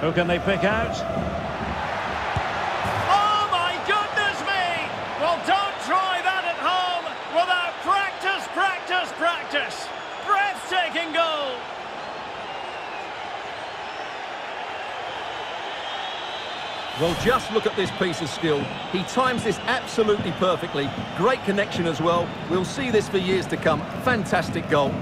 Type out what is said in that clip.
Who can they pick out? Oh my goodness me! Well, don't try that at home without practice, practice, practice. Breathtaking goal. Well, just look at this piece of skill. He times this absolutely perfectly. Great connection as well. We'll see this for years to come. Fantastic goal.